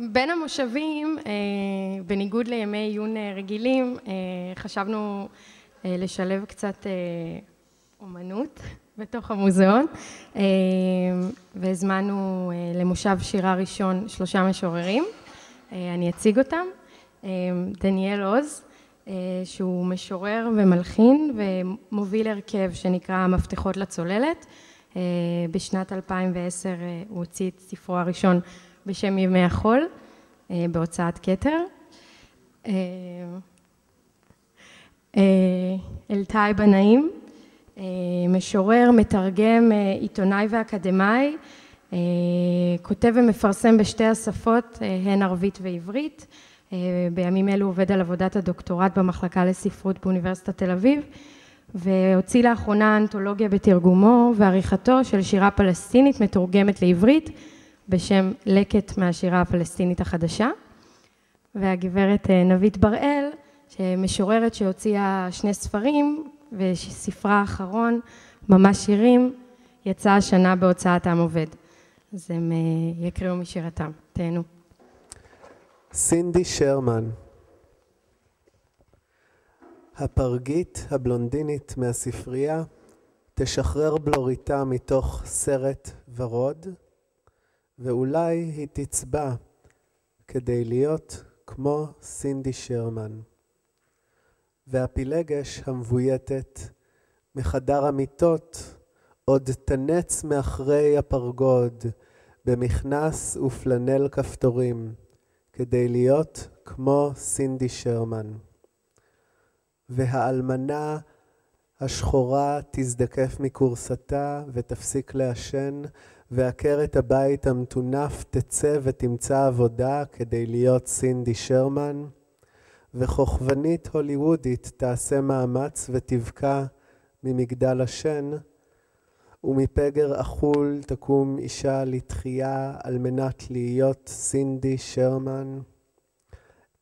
בין המושבים, בניגוד לימי עיון רגילים, חשבנו לשלב קצת אומנות בתוך המוזיאון והזמנו למושב שירה ראשון שלושה משוררים, אני אציג אותם, דניאל עוז שהוא משורר ומלחין ומוביל הרכב שנקרא המפתחות לצוללת, בשנת 2010 הוא הוציא את ספרו הראשון בשם ימי החול בהוצאת כתר. אלתאי בנאים, משורר, מתרגם, עיתונאי ואקדמאי, כותב ומפרסם בשתי השפות, הן ערבית ועברית, בימים אלו עובד על עבודת הדוקטורט במחלקה לספרות באוניברסיטת תל אביב והוציא לאחרונה אנתולוגיה בתרגומו ועריכתו של שירה פלסטינית מתורגמת לעברית בשם לקט מהשירה הפלסטינית החדשה והגברת נבית בראל שמשוררת שהוציאה שני ספרים וספרה האחרון ממש שירים יצא השנה בהוצאת עם עובד. אז הם יקריאו משירתם, תהנו. סינדי שרמן. הפרגית הבלונדינית מהספרייה תשחרר בלוריתה מתוך סרט ורוד ואולי היא תצבע כדי להיות כמו סינדי שרמן. והפילגש המבויתת מחדר המיטות עוד תנץ מאחרי הפרגוד במכנס ופלנל כפתורים כדי להיות כמו סינדי שרמן. והאלמנה השחורה תזדקף מכורסתה ותפסיק לעשן ועקרת הבית המטונף תצא ותמצא עבודה כדי להיות סינדי שרמן. וכוכבנית הוליוודית תעשה מאמץ ותבקע ממגדל השן ומפגר אכול תקום אישה לתחייה על מנת להיות סינדי שרמן.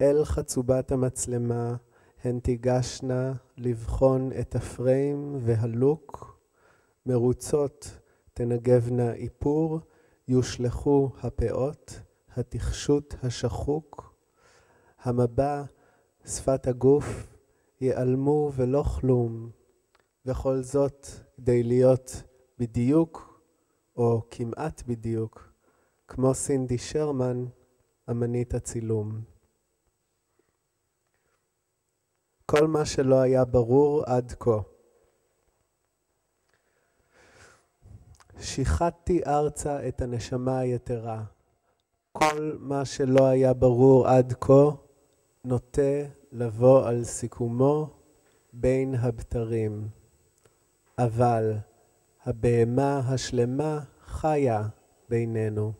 אל חצובת המצלמה הן תיגשנה לבחון את הפריים והלוק מרוצות תנגבנה איפור יושלכו הפאות התחשות השחוק המבע שפת הגוף ייעלמו ולא כלום וכל זאת כדי להיות בדיוק או כמעט בדיוק כמו סינדי שרמן אמנית הצילום. כל מה שלא היה ברור עד כה שיחדתי ארצה את הנשמה היתרה. כל מה שלא היה ברור עד כה נוטה לבוא על סיכומו בין הבתרים. אבל הבהמה השלמה חיה בינינו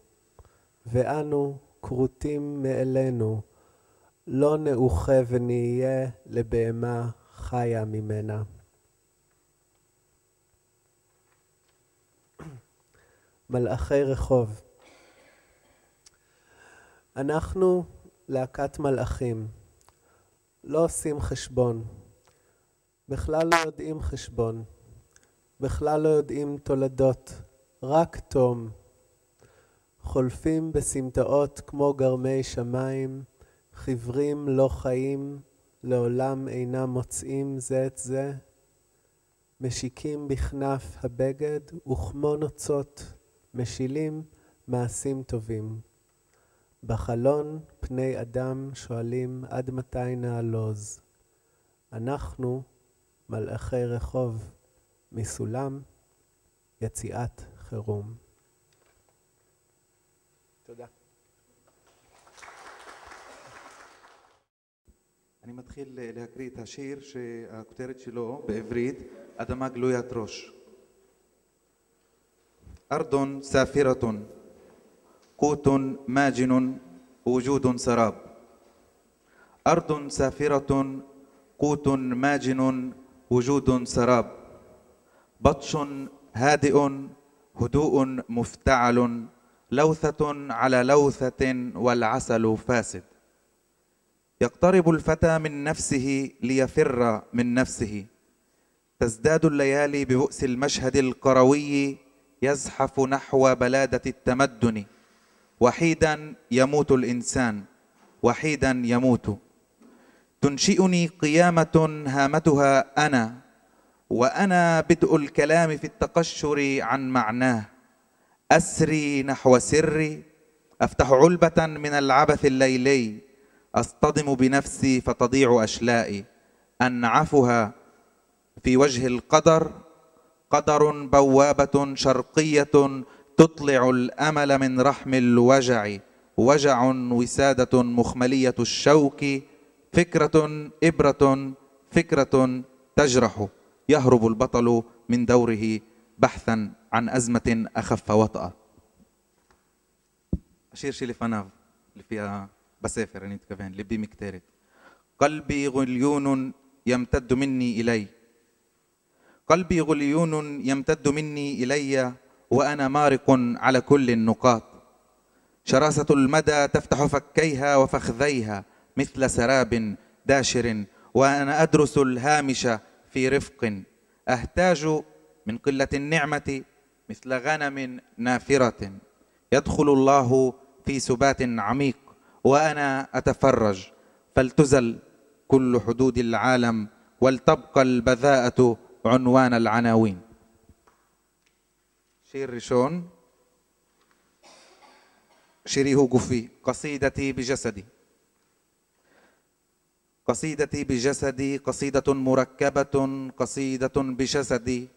ואנו כרותים מאלינו. לא נאוחה ונהיה לבהמה חיה ממנה. מלאכי רחוב. אנחנו להקת מלאכים לא עושים חשבון. בכלל לא יודעים חשבון. בכלל לא יודעים תולדות. רק תום. חולפים בסמטאות כמו גרמי שמיים חיוורים לא חיים לעולם אינם מוצאים זה את זה. משיקים בכנף הבגד וכמו נוצות משילים מעשים טובים בחלון פני אדם שואלים עד מתי נעלוז אנחנו מלאכי רחוב מסולם יציאת חירום. תודה. אני מתחיל להקריא את השיר שהכותרת שלו בעברית אדמה גלוית ראש. أرض سافرة قوت ماجن وجود سراب. أرض سافرة قوت ماجن وجود سراب. بطش هادئ هدوء مفتعل لوثة على لوثة والعسل فاسد. يقترب الفتى من نفسه ليفر من نفسه. تزداد الليالي ببؤس المشهد القروي يزحف نحو بلادة التمدن. وحيدا يموت الإنسان. وحيدا يموت. تنشئني قيامة هامتها أنا. وأنا بدء الكلام في التقشر عن معناه. أسري نحو سري. أفتح علبة من العبث الليلي. أصطدم بنفسي فتضيع أشلائي. أنعفها في وجه القدر. قدر بوابة شرقية تطلع الأمل من رحم الوجع وجع وسادة مخملية الشوك فكرة إبرة فكرة تجرح. يهرب البطل من دوره بحثا عن أزمة أخف وطأه أشير شي لفناف اللي فيها بسافر يعني انت اللي بدي مكتارت قلبي غليون يمتد مني اليك قلبي غليون يمتد مني إلي وأنا مارق على كل النقاط. شراسة المدى تفتح فكيها وفخذيها مثل سراب داشر وأنا أدرس الهامش في رفق. أهتاج من قلة النعمة مثل غنم نافرة. يدخل الله في سبات عميق وأنا أتفرج. فلتزل كل حدود العالم ولتبقى البذاءة عنوان العناوين. شير ريشون شيري قفي قصيدتي بجسدي. قصيدتي بجسدي قصيدة مركبة قصيدة بجسدي.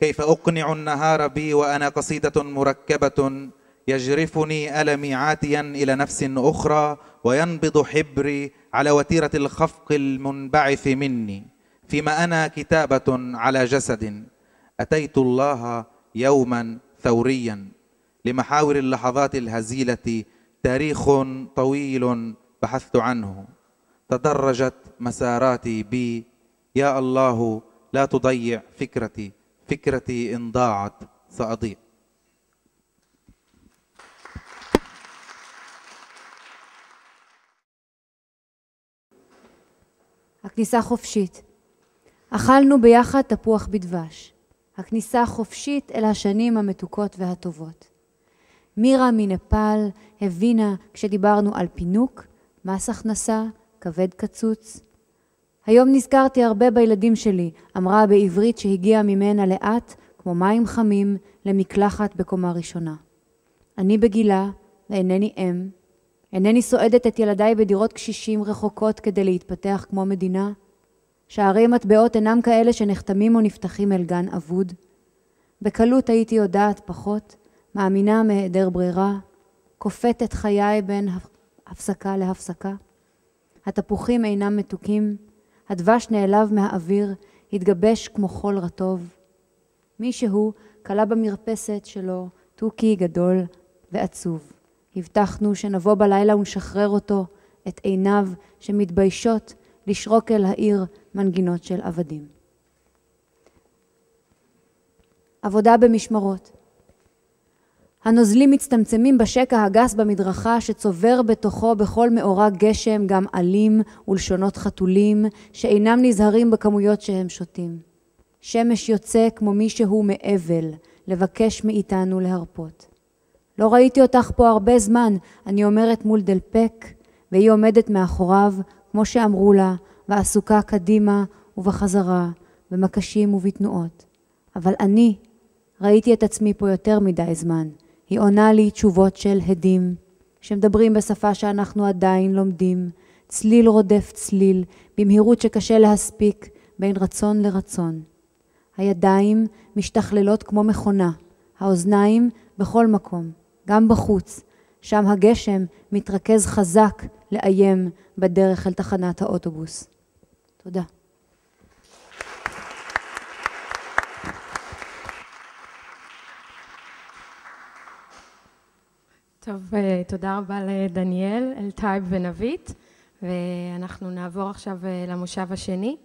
كيف أقنع النهار بي وأنا قصيدة مركبة؟ يجرفني ألمي عاتيا إلى نفس أخرى وينبض حبري على وتيرة الخفق المنبعث مني. فيما أنا كتابة على جسد. أتيت الله يوما ثوريا لمحاور اللحظات الهزيلة تاريخ طويل بحثت عنه. تدرجت مساراتي بي. يا الله لا تضيع فكرتي. فكرتي إن ضاعت سأضيع. أكنيسة خفشيت אכלנו ביחד תפוח בדבש. הכניסה חופשית אל השנים המתוקות והטובות. מירה מנפאל הבינה כשדיברנו על פינוק, מס הכנסה, כבד קצוץ. היום נזכרתי הרבה בילדים שלי, אמרה בעברית שהגיעה ממנה לאט, כמו מים חמים, למקלחת בקומה ראשונה. אני בגילה, ואינני אם, אינני סועדת את ילדיי בדירות קשישים רחוקות כדי להתפתח כמו מדינה. שערי מטבעות אינם כאלה שנחתמים או נפתחים אל גן אבוד. בקלות הייתי יודעת פחות, מאמינה מהיעדר ברירה, כופתת חיי בין הפסקה להפסקה. התפוחים אינם מתוקים, הדבש נעלב מהאוויר, התגבש כמו חול רטוב. מישהו כלה במרפסת שלו תוכי גדול ועצוב. הבטחנו שנבוא בלילה ונשחרר אותו, את עיניו שמתביישות לשרוק אל העיר מנגינות של עבדים. עבודה במשמרות הנוזלים מצטמצמים בשקע הגס במדרכה שצובר בתוכו בכל מאורע גשם גם עלים ולשונות חתולים שאינם נזהרים בכמויות שהם שותים. שמש יוצא כמו מישהו מאבל לבקש מאיתנו להרפות. לא ראיתי אותך פה הרבה זמן, אני אומרת מול דלפק, והיא עומדת מאחוריו, כמו שאמרו לה, ועסוקה קדימה ובחזרה, במקשים ובתנועות. אבל אני ראיתי את עצמי פה יותר מדי זמן. היא עונה לי תשובות של הדים, שמדברים בשפה שאנחנו עדיין לומדים, צליל רודף צליל, במהירות שקשה להספיק בין רצון לרצון. הידיים משתכללות כמו מכונה, האוזניים בכל מקום. גם בחוץ, שם הגשם מתרכז חזק לאיים בדרך אל תחנת האוטובוס. תודה. טוב, אה, תודה רבה לדניאל, אלטייב ונבית, ואנחנו נעבור עכשיו אה, למושב השני.